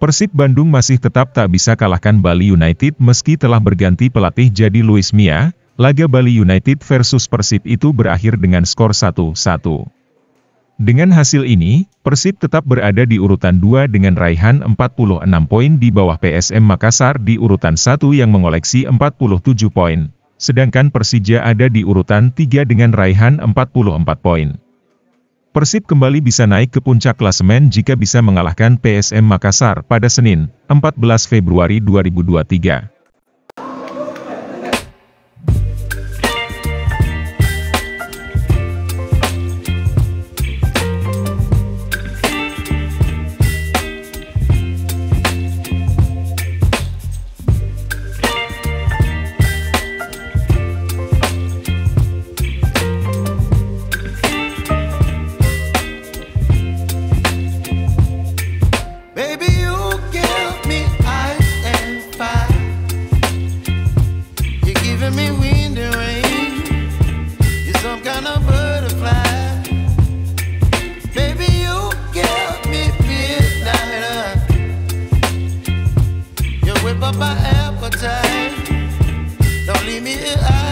Persib Bandung masih tetap tak bisa kalahkan Bali United meski telah berganti pelatih jadi Luis Mia, laga Bali United versus Persib itu berakhir dengan skor 1-1. Dengan hasil ini, Persib tetap berada di urutan 2 dengan raihan 46 poin di bawah PSM Makassar di urutan 1 yang mengoleksi 47 poin. Sedangkan Persija ada di urutan 3 dengan raihan 44 poin. Persib kembali bisa naik ke puncak klasemen jika bisa mengalahkan PSM Makassar pada Senin, 14 Februari 2023. some kind of butterfly. Baby, you me. You whip up my appetite. Don't leave me here.